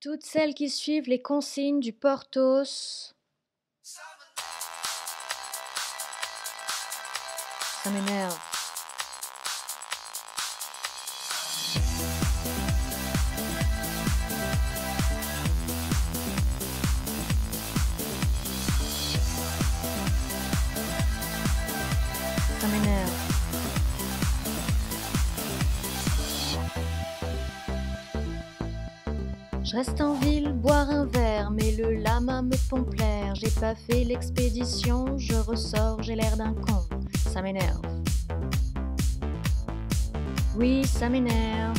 Toutes celles qui suivent les consignes du Portos. Ça m'énerve. Ça m'énerve. Je reste en ville, boire un verre, mais le lama me pompe l'air. J'ai pas fait l'expédition, je ressors, j'ai l'air d'un con. Ça m'énerve. Oui, ça m'énerve.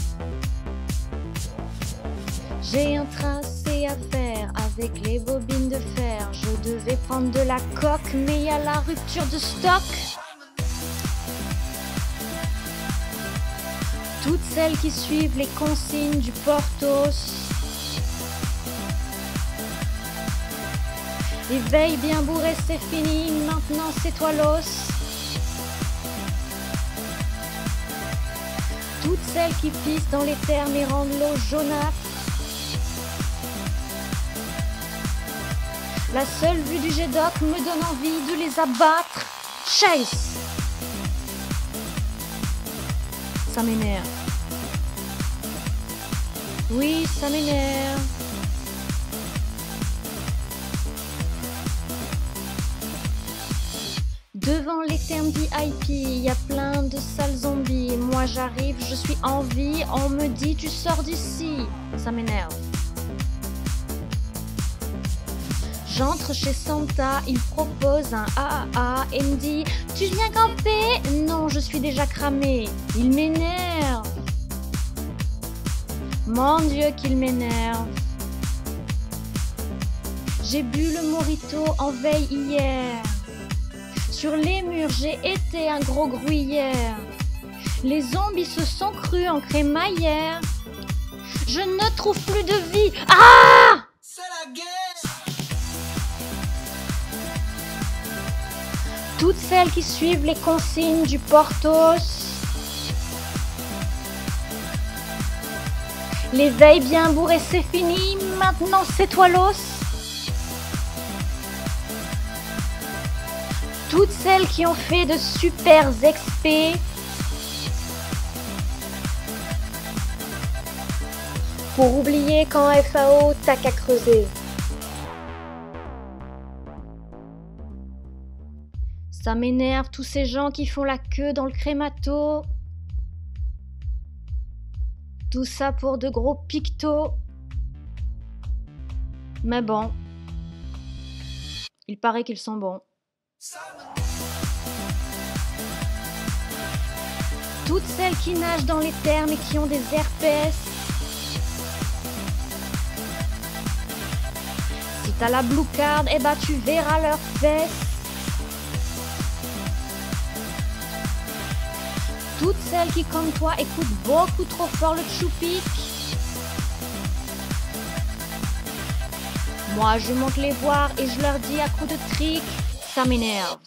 J'ai un tracé à faire avec les bobines de fer. Je devais prendre de la coque, mais y la rupture de stock. Toutes celles qui suivent les consignes du Portos. Les veilles bien bourrées, c'est fini, maintenant c'est toi l'os. Toutes celles qui pissent dans les termes et rendent l'eau jaunâtre. La seule vue du jet d'oc me donne envie de les abattre. Chase Ça m'énerve. Oui, ça m'énerve. Devant les termes VIP, il y a plein de sales zombies. Moi j'arrive, je suis en vie, on me dit tu sors d'ici. Ça m'énerve. J'entre chez Santa, il propose un AAA et me dit Tu viens camper? Non, je suis déjà cramé. Il m'énerve. Mon Dieu, qu'il m'énerve. J'ai bu le morito en veille hier. Sur les murs, j'ai été un gros gruyère. Les zombies se sont crus en crémaillère. Je ne trouve plus de vie. Ah C'est la guerre Toutes celles qui suivent les consignes du Portos. Les veilles bien bourrées, c'est fini. Maintenant, c'est toi l'os. Toutes celles qui ont fait de super expés. Pour oublier qu'en FAO, t'as qu'à creuser. Ça m'énerve tous ces gens qui font la queue dans le crémato. Tout ça pour de gros pictos. Mais bon. Il paraît qu'ils sont bons. Toutes celles qui nagent dans les termes et qui ont des herpès. Si t'as la blue card, eh bah tu verras leurs fesses. Toutes celles qui, comme toi, écoutent beaucoup trop fort le choupic. Moi, je monte les voir et je leur dis à coups de trick, ça m'énerve.